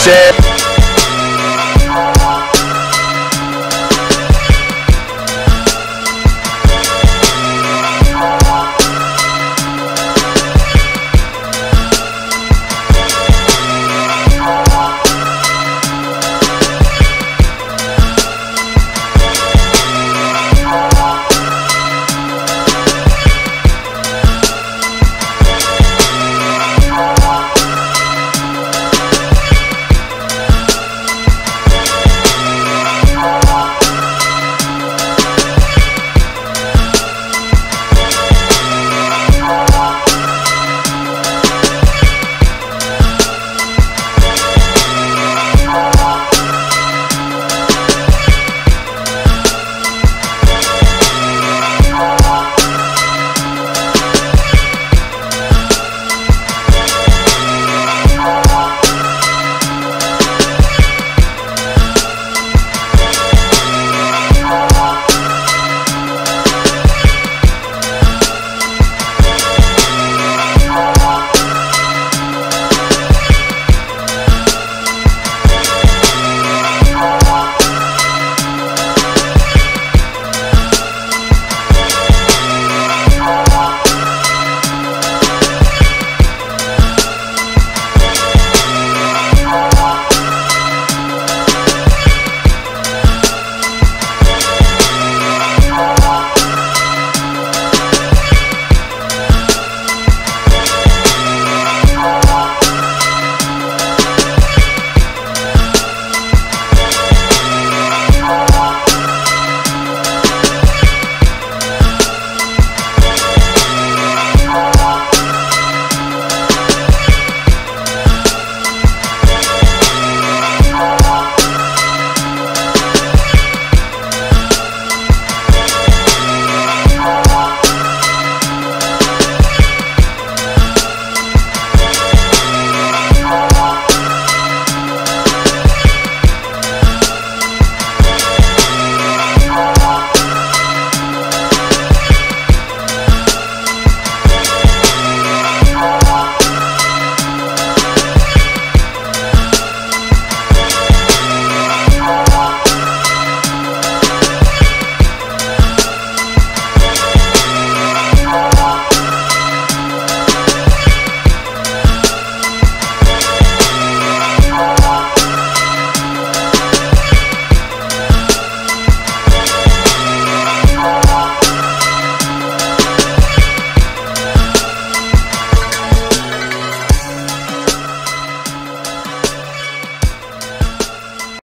shit.